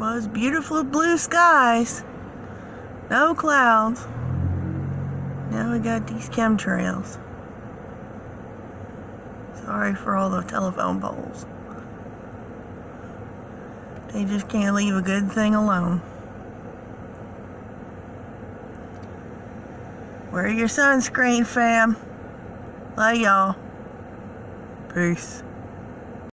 was beautiful blue skies. No clouds. Now we got these chemtrails. Sorry for all the telephone poles. They just can't leave a good thing alone. Wear your sunscreen, fam. Love y'all. Peace.